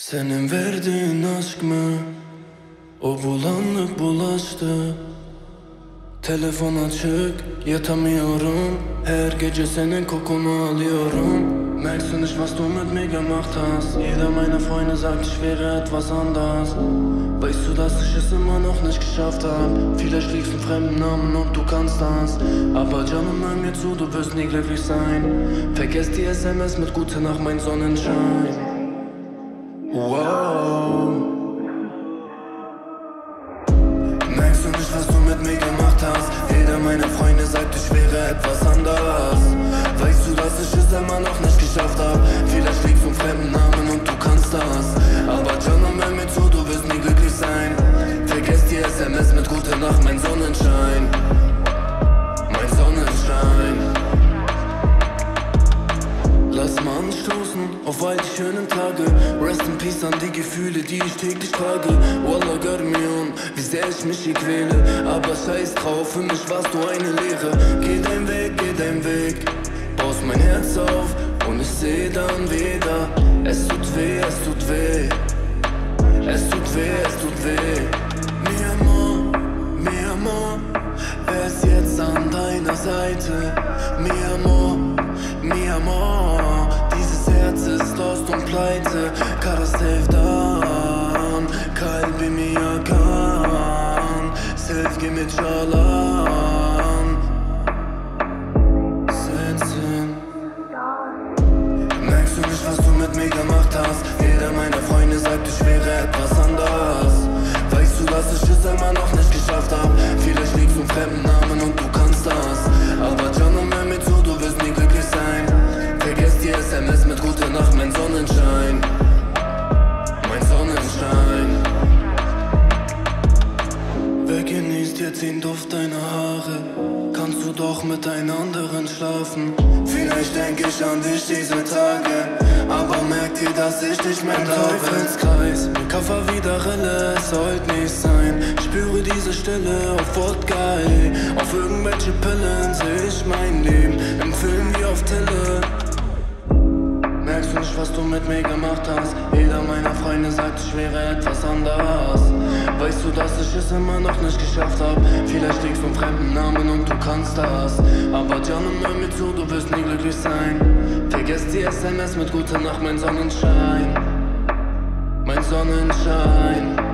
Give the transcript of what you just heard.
Senin verdiğin aşk mı? O bulanlık bulaştı Telefon açık yatamıyorum Her gece senin kokunu alıyorum Merkst du nicht, was du mit mir gemacht hast? Jeder meiner Freunde sagt, ich wäre etwas anders. Weißt du, dass ich es immer noch nicht geschafft hab? Vielleicht liegst du fremden Namen und du kannst das. Aber Janum, hör mir zu, du wirst nie glücklich sein. Vergesst die SMS mit Gute Nacht, mein Sonnenschein. Wow. Merkst du nicht, was du mit mir gemacht hast? Jeder meiner Freunde sagt, ich wäre etwas Peace an die Gefühle, die ich täglich trage. Wallah, Garmion, wie sehr ich mich hier quäle. Aber scheiß drauf, für mich warst du eine Lehre. Geh dein Weg, geh dein Weg. Baust mein Herz auf und ich seh dann wieder. Es tut weh, es tut weh. Es tut weh, es tut weh. Mi amor, mi amor. Wer ist jetzt an deiner Seite? Mi amor, mi amor. Und pleite. Kara sevdan, kalbimi yakan. Sevgimi çalan. Sensin. Merkst du nicht, was du mit mir gemacht hast? Jeder meiner Freunde sagt, ich wäre etwas anders. Weißt du, dass ich es immer noch nicht geschafft hab? Vielleicht liegst du im fremden Namen und du kannst das. Jetzt den Duft deiner Haare? Kannst du doch mit einer anderen schlafen? Vielleicht denke ich an dich diese Tage, aber merkt ihr, dass ich dich mehr glaube? Teufelskreis, Koffer wieder Rille, es sollte nicht sein. Spüre diese Stille auf Wodka, ey. auf irgendwelche Pillen seh ich mein Leben im Film wie auf Tille. Merkst du nicht, was du mit mir gemacht hast? Jeder meiner Freunde sagt, ich wäre etwas anders. Weißt du, dass ich es immer noch nicht geschafft hab? Vielleicht liegst du im fremden Namen und du kannst das. Aber John, hör mir zu, du wirst nie glücklich sein. Vergesst die SMS mit Gute Nacht, mein Sonnenschein. Mein Sonnenschein.